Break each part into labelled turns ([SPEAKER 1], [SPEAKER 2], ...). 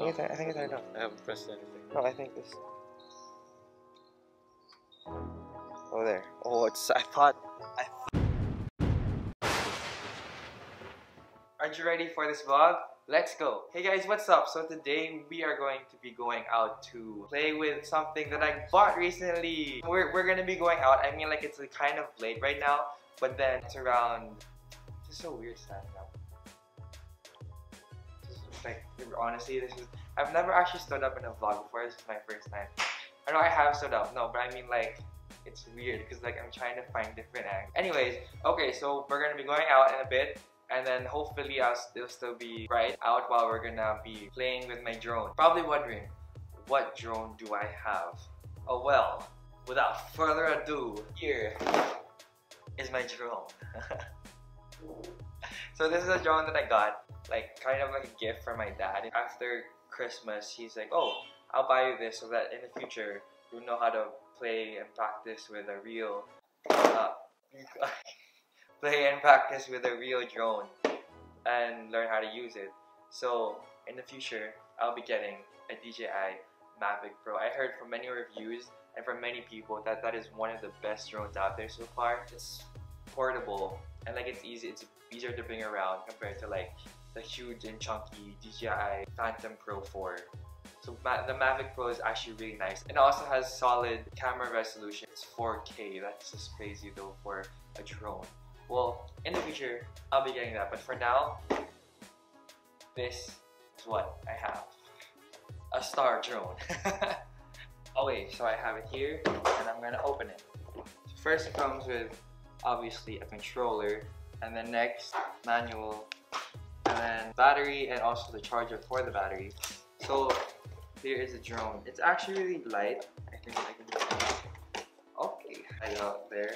[SPEAKER 1] I think, it's, I think it's turned off.
[SPEAKER 2] I haven't pressed anything.
[SPEAKER 1] No, I think this. Oh, there. Oh, it's. I thought. I. Aren't you ready for this vlog? Let's go. Hey guys, what's up? So today we are going to be going out to play with something that I bought recently. We're, we're gonna be going out. I mean, like it's a kind of late right now, but then it's around. This is so weird standing honestly, this is. I've never actually stood up in a vlog before. This is my first time. I know I have stood up, no, but I mean like it's weird because like I'm trying to find different angles. Anyways, okay, so we're gonna be going out in a bit and then hopefully I'll still still be right out while we're gonna be playing with my drone. Probably wondering, what drone do I have? Oh well, without further ado, here is my drone. so this is a drone that I got, like kind of like a gift from my dad. After Christmas, he's like, oh, I'll buy you this so that in the future, you'll know how to play and practice with a real uh, play and practice with a real drone and learn how to use it. So in the future, I'll be getting a DJI Mavic Pro. I heard from many reviews and from many people that that is one of the best drones out there so far. It's portable and like it's easy. It's easier to bring around compared to like the huge and chunky DJI Phantom Pro 4. So Ma the Mavic Pro is actually really nice. It also has solid camera resolution. It's 4K. That's just crazy though for a drone. Well, in the future, I'll be getting that. But for now, this is what I have. A star drone. oh wait, so I have it here and I'm gonna open it. So first it comes with obviously a controller and then next manual and then battery and also the charger for the battery. So here is the drone. It's actually really light. I think I can Okay, I got there.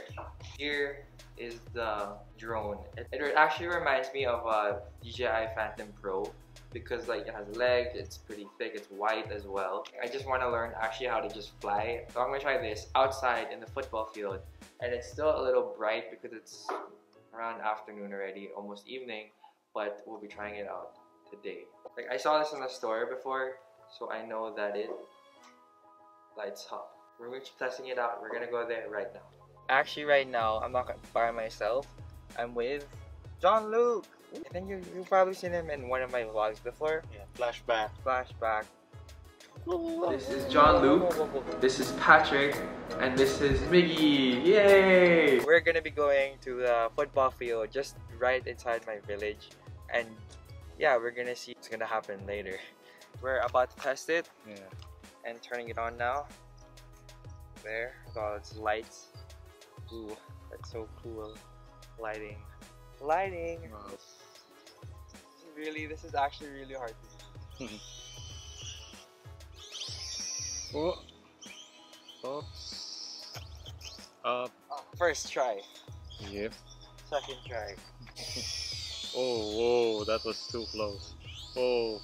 [SPEAKER 1] Here is the drone. It, it actually reminds me of a DJI Phantom Pro because like it has legs, it's pretty thick, it's white as well. I just want to learn actually how to just fly. So I'm gonna try this outside in the football field and it's still a little bright because it's around afternoon already, almost evening, but we'll be trying it out today. Like I saw this in the store before, so I know that it lights up. We're going to be testing it out. We're gonna go there right now. Actually, right now, I'm not by myself. I'm with John Luke. I think you, you've probably seen him in one of my vlogs before.
[SPEAKER 2] Yeah, flashback.
[SPEAKER 1] Flashback. This is John Luke, this is Patrick, and this is Miggy. Yay! We're gonna be going to the football field just right inside my village. And yeah, we're gonna see what's gonna happen later. We're about to test it.
[SPEAKER 2] Yeah.
[SPEAKER 1] And turning it on now. There, got its lights. Ooh, that's so cool. Lighting. Lighting!
[SPEAKER 2] Wow.
[SPEAKER 1] Really, this is actually really hard to do.
[SPEAKER 2] oh. Oh. Uh. Up.
[SPEAKER 1] Oh, first try.
[SPEAKER 2] Yep.
[SPEAKER 1] Second try.
[SPEAKER 2] Oh, whoa, that was too close. Oh.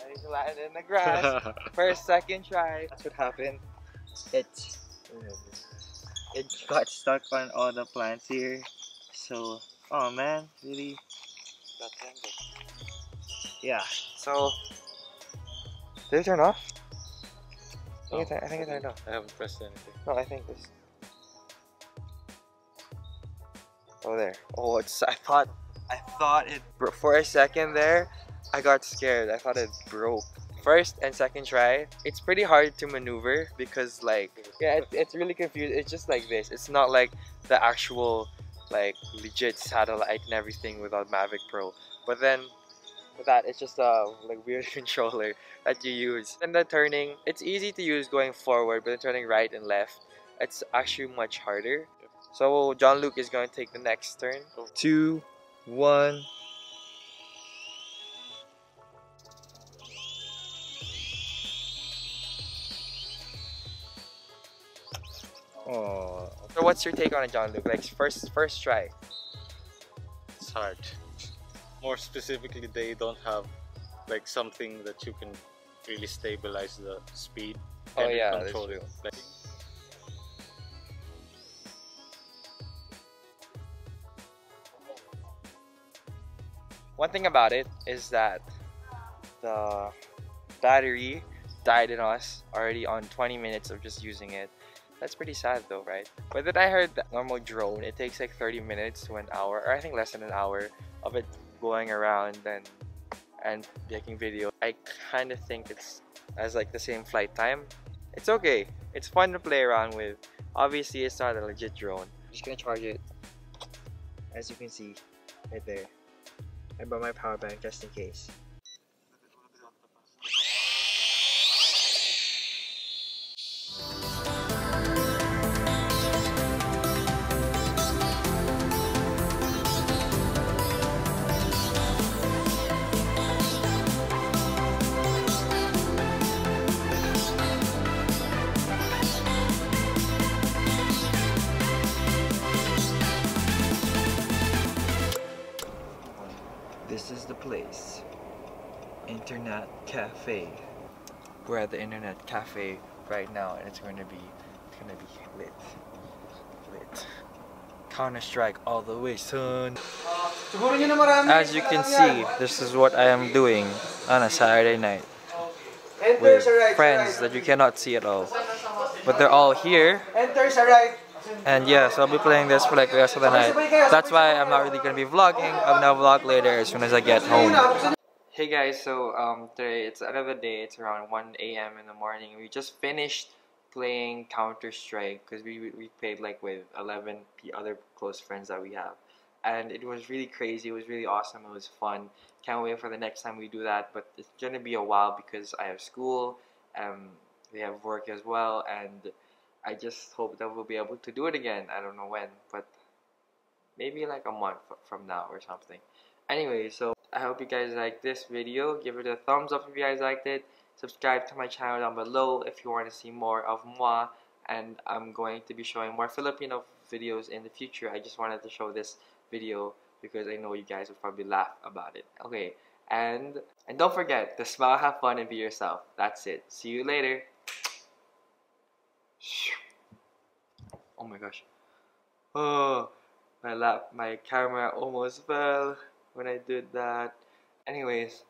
[SPEAKER 1] I just landed in the grass. First, second try. That's what happened. It it got stuck on all the plants here. So, oh man, really. Yeah. So, did it turn off? I think, it, I think it turned off.
[SPEAKER 2] I haven't pressed anything.
[SPEAKER 1] No, I think this. Oh, there. Oh, it's. I thought. I thought it. For a second there, I got scared. I thought it broke. First and second try, it's pretty hard to maneuver because, like, yeah, it, it's really confused. It's just like this. It's not like the actual, like, legit satellite and everything without Mavic Pro. But then, with that, it's just a like weird controller that you use. And the turning, it's easy to use going forward, but turning right and left, it's actually much harder. So John Luke is going to take the next turn. Two, one.
[SPEAKER 2] Oh,
[SPEAKER 1] So what's your take on it, John Luke? Like first, first try.
[SPEAKER 2] it's hard. More specifically, they don't have like something that you can really stabilize the speed.
[SPEAKER 1] Oh,
[SPEAKER 2] and
[SPEAKER 1] yeah, that's
[SPEAKER 2] control it. Like,
[SPEAKER 1] one thing about it is that the battery died in us already on 20 minutes of just using it. That's pretty sad though, right? But then I heard that normal drone, it takes like 30 minutes to an hour, or I think less than an hour of it going around and and making video. I kind of think it's as like the same flight time. It's okay. It's fun to play around with. Obviously, it's not a legit drone. I'm just gonna charge it. As you can see, right there. I brought my power bank just in case. Internet Cafe. We're at the Internet Cafe right now and it's gonna be it's gonna be lit. Lit. Counter Strike all the way, son. As you can see, this is what I am doing on a Saturday night with friends that you cannot see at all. But they're all here. And yeah, so I'll be playing this for like the rest of the night. That's why I'm not really gonna be vlogging. I'm gonna vlog later as soon as I get home. Hey guys, so um today it's another day. It's around 1 a.m. in the morning. We just finished playing Counter Strike because we we played like with 11 p other close friends that we have, and it was really crazy. It was really awesome. It was fun. Can't wait for the next time we do that. But it's gonna be a while because I have school. Um, we have work as well, and I just hope that we'll be able to do it again. I don't know when, but maybe like a month from now or something. Anyway, so I hope you guys like this video. Give it a thumbs up if you guys liked it. Subscribe to my channel down below if you want to see more of moi. And I'm going to be showing more Filipino videos in the future. I just wanted to show this video because I know you guys will probably laugh about it. Okay, and and don't forget to smile, have fun, and be yourself. That's it. See you later. Oh my gosh. Oh, my lap, my camera almost fell when I did that. Anyways